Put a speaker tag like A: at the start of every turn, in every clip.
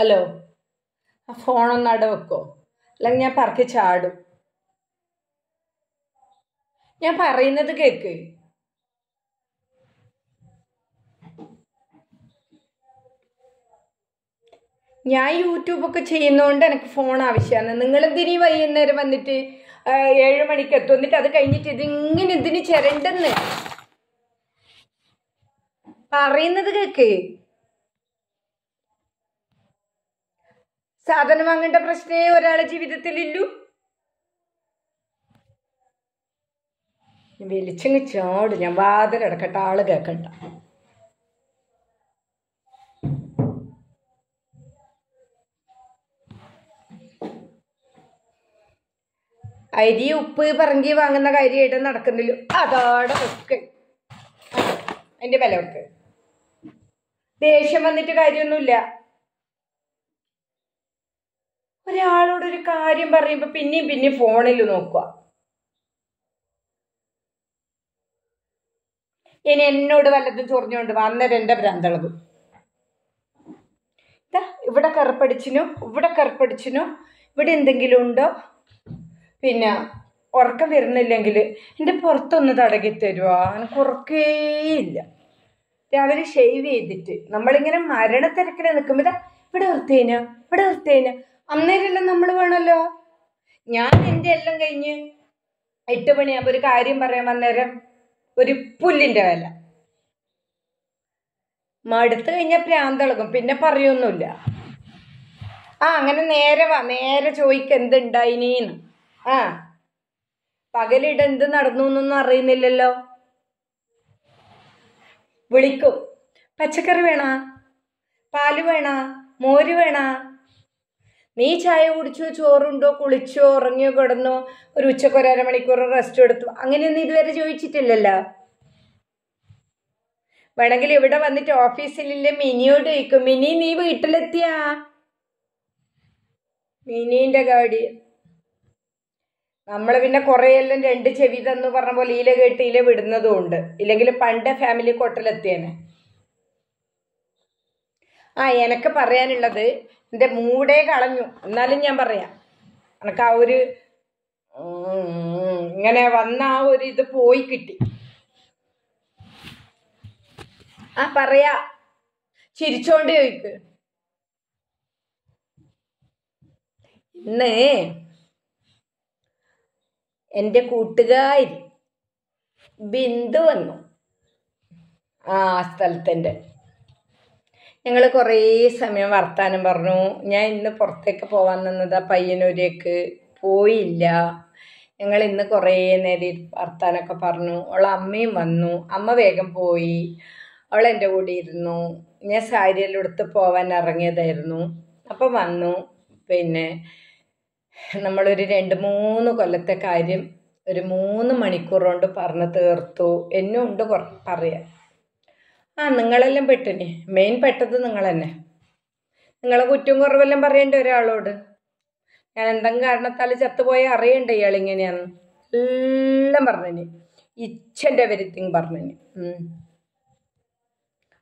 A: Hello. ആ ഫോണൊന്ന് അവിടെ വെക്കോ. അല്ലെങ്കിൽ ഞാൻ പറക്കി ചാടും. ഞാൻ പറയുന്നത് കേക്ക്. ഞാൻ യൂട്യൂബൊക്കെ ചെയ്യുന്നതുകൊണ്ട് എനിക്ക് ഫോൺ ആവശ്യമാണ് നിങ്ങൾ എന്തിനീ വൈകുന്നേരം വന്നിട്ട് ഏഴ് മണിക്ക് എത്തും? എന്നിട്ട് അത് കഴിഞ്ഞിട്ട് ഇതിങ്ങനെ ഇതിന് ചിരണ്ടെന്ന്. പറയുന്നത് കേക്ക്. സാധനം വാങ്ങേണ്ട പ്രശ്നേ ഒരാളെ ജീവിതത്തിൽ ജീവിതത്തിലില്ലു. വലിച്ചങ്ങ് ചാട്. ഞാൻ വാതിലടക്കട്ടെ ആൾ കേക്കണ്ട. അരി ഉപ്പ് പറങ്കി വാങ്ങുന്ന കാര്യമായിട്ട് നടക്കുന്നില്ല. അതോടെ വെക്ക് അതിന്റെ വില ദേഷ്യം വന്നിട്ട് കാര്യമൊന്നുമില്ല. ഒരാളോട് ഒരു കാര്യം പറയുമ്പോ പിന്നെയും പിന്നെയും ഫോണിൽ നോക്കുക. ഇനി എന്നോട് വല്ലതും ചൊറിഞ്ഞോണ്ട് വന്നത് എന്റെ ഭ്രാന്തളവ് ഇവിടെ കറുപ്പടിച്ചിനോ ഇവിടെ കറുപ്പടിച്ചിനോ ഇവിടെ എന്തെങ്കിലും ഉണ്ടോ? പിന്നെ ഉറക്കം വരുന്നില്ലെങ്കിൽ എന്റെ പുറത്തൊന്ന് തടകി തരുമോ എനിക്ക് ഉറക്കേയില്ല രാവിലെ ഷെയ്വ് ചെയ്തിട്ട് നമ്മളിങ്ങനെ മരണത്തിരക്കിനെ നിൽക്കുമ്പോൾ ഇവിടെ വൃത്തേന ഇവിടെ വൃത്തേന അന്നേരമെല്ലാം നമ്മൾ വേണമല്ലോ ഞാൻ എന്റെ എല്ലാം കഴിഞ്ഞ് എട്ട് മണിയാകുമ്പോൾ ഒരു കാര്യം പറയാൻ വന്നേരം ഒരു പുല്ലിന്റെ വില. മടുത്ത് കഴിഞ്ഞാൽ പ്രാന്തളകും. പിന്നെ പറയൊന്നുമില്ല. ആ അങ്ങനെ നേരെ വാ. നേരെ ചോദിക്ക എന്തുണ്ടായിനീന്ന്. ആ പകലിട എന്ത് നടന്നു എന്നൊന്നും അറിയുന്നില്ലല്ലോ. വിളിക്കും. പച്ചക്കറി വേണ? പാൽ വേണ? മോര് വേണ? നീ ചായ കുടിച്ചോ ചോറുണ്ടോ കുളിച്ചോ ഉറങ്ങിയോ കിടന്നോ ഒരു ഉച്ചയ്ക്ക് ഒരു അരമണിക്കൂർ റെസ്റ്റ് എടുത്തു? അങ്ങനെയൊന്നും ഇതുവരെ ചോദിച്ചിട്ടില്ലല്ലോ. വേണമെങ്കിൽ ഇവിടെ വന്നിട്ട് ഓഫീസിലില്ലേ മിനിയോട് ചോദിക്കും. മിനി നീ വീട്ടിലെത്തിയാ? മിനീന്റെ ഗാഡി. നമ്മൾ പിന്നെ കുറേയെല്ലാം രണ്ട് ചെവി തന്നു പറഞ്ഞ പോലെ ഇല കേട്ട് ഇല വിടുന്നതും ഉണ്ട്. ഇല്ലെങ്കിൽ പണ്ട് ഫാമിലി കൊട്ടലെത്തിയേനെ ആ എനക്ക് പറയാനുള്ളത് എന്റെ മൂടേ കളഞ്ഞു. എന്നാലും ഞാൻ പറയാം. എനക്ക് ആ ഒരു ഇങ്ങനെ വന്ന ആ ഒരു ഇത് പോയി കിട്ടി. ആ പറയാ. ചിരിച്ചോണ്ട് ചോദിക്ക്. ഇന്ന് എന്റെ കൂട്ടുകാരി ബിന്ദു വന്നു. ആ സ്ഥലത്തിന്റെ ഞങ്ങൾ കുറേ സമയം വർത്താനം പറഞ്ഞു. ഞാൻ ഇന്ന് പുറത്തേക്ക് പോകാൻ നിന്നതാ പയ്യന്നൂരേക്ക്. പോയില്ല. ഞങ്ങൾ ഇന്ന് കുറേ നേരം വർത്താനമൊക്കെ പറഞ്ഞു. അവൾ അമ്മയും വന്നു. അമ്മ വേഗം പോയി. അവൾ എന്റെ കൂടെ ഇരുന്നു. ഞാൻ സാരിയെല്ലാം എടുത്ത് പോകാൻ ഇറങ്ങിയതായിരുന്നു അപ്പം വന്നു. പിന്നെ നമ്മളൊരു രണ്ട് മൂന്ന് കൊല്ലത്തെ കാര്യം ഒരു മൂന്ന് മണിക്കൂർ കൊണ്ട് പറഞ്ഞു തീർത്തു. എന്നും ഉണ്ട് കുറ- പറയാൻ. ആ നിങ്ങളെല്ലാം പെട്ടിനി. മെയിൻ പെട്ടത് നിങ്ങൾ തന്നെ നിങ്ങളെ കുറ്റവും കുറവെല്ലാം പറയണ്ടേ ഒരാളോട്. ഞാൻ എന്തെങ്കിലും കാരണത്താൽ ചത്തുപോയ അറിയണ്ടേ ഇയാൾ ഇങ്ങനെയാന്ന് എല്ലാം പറഞ്ഞിനി. ഇച്ഛന്റെ എവരിത്തിങ് പറഞ്ഞിനി.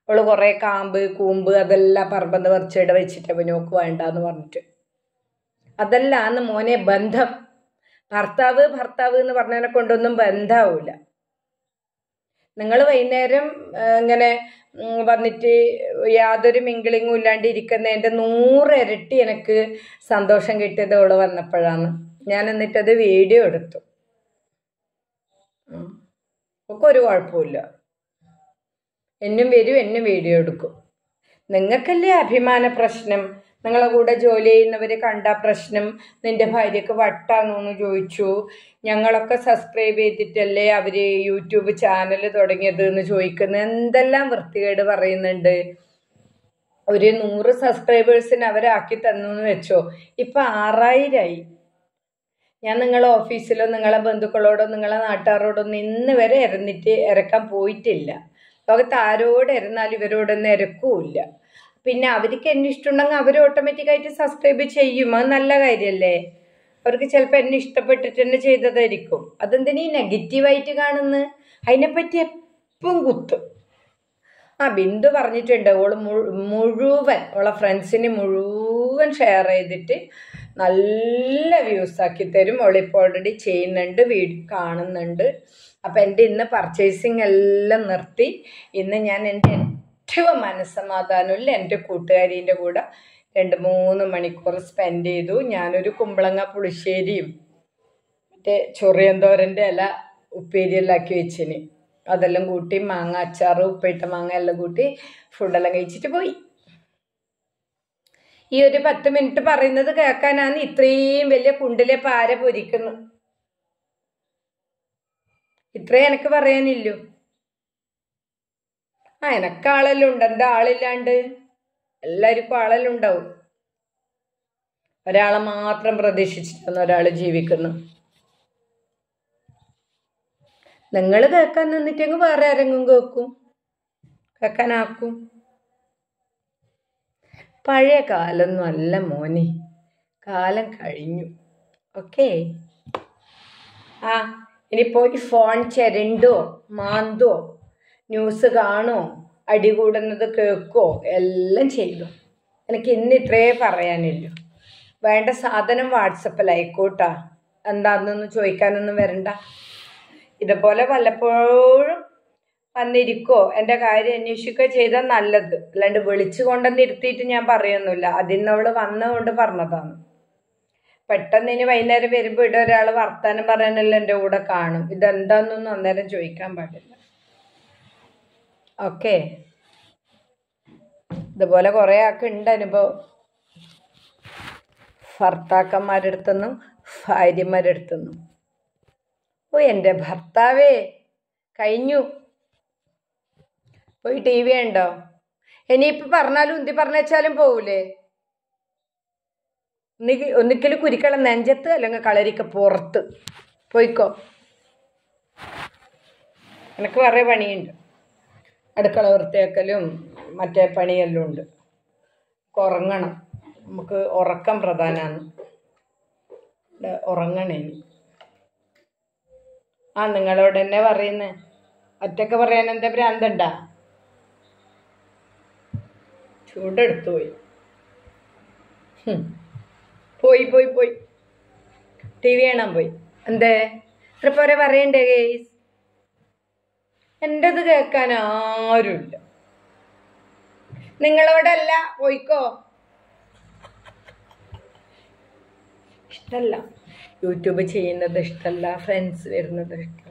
A: അവൾ കുറേ കാമ്പ് കൂമ്പ് അതെല്ലാം പറമ്പെന്ന് പറിച്ചിട വെച്ചിട്ട് അവൻ നോക്ക് വേണ്ടെന്ന് പറഞ്ഞിട്ട്. അതല്ലാന്ന് മോനെ ബന്ധം. ഭർത്താവ് ഭർത്താവ് എന്ന് പറഞ്ഞതിനെ കൊണ്ടൊന്നും ബന്ധാവൂല നിങ്ങൾ വൈകുന്നേരം ഇങ്ങനെ വന്നിട്ട് യാതൊരു മിങ്കിളിങ്ങും ഇല്ലാണ്ട് ഇരിക്കുന്നതിന്റെ നൂറ് ഇരട്ടി എനിക്ക് സന്തോഷം കിട്ടിയത് അവൾ വന്നപ്പോഴാണ്. ഞാൻ എന്നിട്ടത് വീഡിയോ എടുത്തു. ഒക്കെ ഒരു കുഴപ്പമില്ല എന്നും വരും എന്നും വീഡിയോ എടുക്കും. നിങ്ങൾക്കല്ലേ അഭിമാന പ്രശ്നം? നിങ്ങളെ കൂടെ ജോലി ചെയ്യുന്നവർ കണ്ട പ്രശ്നം നിന്റെ ഭാര്യക്ക് വട്ടാണോ എന്ന് ചോദിച്ചു. ഞങ്ങളൊക്കെ സബ്സ്ക്രൈബ് ചെയ്തിട്ടല്ലേ അവർ യൂട്യൂബ് ചാനൽ തുടങ്ങിയത് എന്ന് ചോദിക്കുന്നത് എന്തെല്ലാം വൃത്തികേട് പറയുന്നുണ്ട്? ഒരു നൂറ് സബ്സ്ക്രൈബേഴ്സിന് അവരാക്കി തന്നു എന്ന് വെച്ചോ. ഇപ്പം ആറായിരമായി ഞാൻ നിങ്ങളെ ഓഫീസിലോ നിങ്ങളെ ബന്ധുക്കളോടോ നിങ്ങളെ നാട്ടുകാരോടൊന്നും ഇന്ന് വരെ ഇറന്നിട്ട് ഇറക്കാൻ പോയിട്ടില്ല. ലോകത്ത് ആരോട് ഇരുന്നാൽ ഇവരോടൊന്നും ഇറക്കൂല്ല പിന്നെ അവർക്ക് എന്നെ ഇഷ്ടമുണ്ടെങ്കിൽ അവർ ഓട്ടോമാറ്റിക്കായിട്ട് സബ്സ്ക്രൈബ് ചെയ്യും. അത് നല്ല കാര്യമല്ലേ? അവർക്ക് ചിലപ്പോൾ എന്നെ ഇഷ്ടപ്പെട്ടിട്ട് തന്നെ ചെയ്തതായിരിക്കും. അതെന്തിനീ നെഗറ്റീവായിട്ട് കാണുന്നു? അതിനെപ്പറ്റി എപ്പം കുത്തും. ആ ബിന്ദു പറഞ്ഞിട്ടുണ്ട് ഓൾ മുഴുവൻ ഓളെ ഫ്രണ്ട്സിന് മുഴുവൻ ഷെയർ ചെയ്തിട്ട് നല്ല വ്യൂസ് ആക്കി തരും. ഓളിപ്പോൾ ഓൾറെഡി ചെയ്യുന്നുണ്ട് വീഡിയോ കാണുന്നുണ്ട്. അപ്പം എന്റെ ഇന്ന് പർച്ചേസിങ് എല്ലാം നിർത്തി. ഇന്ന് ഞാൻ എന്റെ ഏറ്റവും മനസ്സമാധാനമില്ല. എന്റെ കൂട്ടുകാരീന്റെ കൂടെ രണ്ട് മൂന്ന് മണിക്കൂർ സ്പെൻഡ് ചെയ്തു. ഞാനൊരു കുമ്പളങ്ങ പുളിശ്ശേരിയും മറ്റേ ചൊറിയന്തോരന്റെ ഇല ഉപ്പേരിയെല്ലാക്കി വെച്ചിന്. അതെല്ലാം കൂട്ടി മാങ്ങ അച്ചാറ് ഉപ്പിട്ട മാങ്ങ എല്ലാം കൂട്ടി ഫുഡെല്ലാം കഴിച്ചിട്ട് പോയി. ഈ ഒരു പത്ത് മിനിറ്റ് പറയുന്നത് കേൾക്കാനാണ് ഇത്രയും വലിയ കുണ്ടിലെ പാര പൊരിക്കുന്നു. ഇത്രേ എനിക്ക് പറയാനില്ലു. ആ എനക്ക് ആളെല്ലാം ഉണ്ട്. എന്താ ആളില്ലാണ്ട്? എല്ലാവർക്കും ആളെല്ലാം ഉണ്ടാവും ഒരാളെ മാത്രം പ്രതീക്ഷിച്ചിട്ടാണ് ഒരാൾ ജീവിക്കുന്നു നിങ്ങൾ കേൾക്കാൻ നിന്നിട്ടെങ്കിൽ വേറെ ആരെങ്കിലും കേൾക്കും. കേൾക്കാനാക്കും. പഴയ കാലൊന്നും അല്ല മോനെ. കാലം കഴിഞ്ഞു. ഓക്കേ? ആ ഇനി പോയി ഫോൺ ചെരണ്ടോ മാന്തോ ന്യൂസ് കാണോ? അടികൂടുന്നത് കേൾക്കോ? എല്ലാം ചെയ്തു. എനിക്ക് ഇന്ന് ഇത്രയേ പറയാനില്ലു വേണ്ട സാധനം വാട്സപ്പിൽ ആയിക്കോട്ടാ എന്താണെന്നൊന്ന് ചോദിക്കാനൊന്നും വരണ്ട. ഇതുപോലെ വല്ലപ്പോഴും വന്നിരിക്കോ? എന്റെ കാര്യം അന്വേഷിക്കുകയോ ചെയ്താൽ നല്ലത്. അല്ലാണ്ട് വിളിച്ചു കൊണ്ടുവന്ന് ഇരുത്തിയിട്ട് ഞാൻ പറയുന്നില്ല അതിന്നവൾ വന്നുകൊണ്ട് പറഞ്ഞതാണ്. പെട്ടെന്ന് ഇനി വൈകുന്നേരം വരുമ്പോൾ ഇവിടെ ഒരാൾ വർത്താനം പറയാനല്ലോ എന്റെ കൂടെ കാണും. ഇതെന്താണെന്നൊന്നും അന്നേരം ചോദിക്കാൻ പാടില്ല. ഓക്കെ ഇതുപോലെ കുറേ ആൾക്ക് ഉണ്ട് അനുഭവം. ഭർത്താക്കന്മാരുടെ അടുത്തുനിന്നും ഭാര്യമാരുടെ അടുത്തുനിന്നും ഓ എന്റെ ഭർത്താവേ കഴിഞ്ഞു. പോയി ടി വി ഉണ്ടോ ഇനിയിപ്പോൾ പറഞ്ഞാലും ഉന്തി പറഞ്ഞാലും പോകൂലേ ഒന്നിക്ക് ഒന്നിക്കൽ കുരിക്കള നെഞ്ചത്ത് അല്ലെങ്കിൽ കളരിക്ക പുറത്ത്. പോയിക്കോ. എനിക്ക് വേറെ പണിയുണ്ട്. അടുക്കള വൃത്തിയാക്കലും മറ്റേ പണിയെല്ലാം ഉണ്ട്. ഉറങ്ങണം. നമുക്ക് ഉറക്കം പ്രധാനമാണ് ഉറങ്ങണേ ആ നിങ്ങളോട് തന്നെ പറയുന്നേ. ഒറ്റയ്ക്ക് പറയാൻ എന്താ ഭ്രാന്തണ്ടാ? ചൂടെടുത്തു പോയി. പോയി പോയി പോയി. ടി വി കാണാൻ പോയി. എന്തേ? ഇത്ര പോരെ പറയണ്ടേ ഗേസ്? എന്റെത് കേൾക്കാൻ ആരുമില്ല. നിങ്ങളോടല്ല പോയിക്കോ. ഇഷ്ടല്ല. യൂട്യൂബ് ചെയ്യുന്നത് ഇഷ്ടല്ല ഫ്രണ്ട്സ് വരുന്നത് ഇഷ്ടമല്ല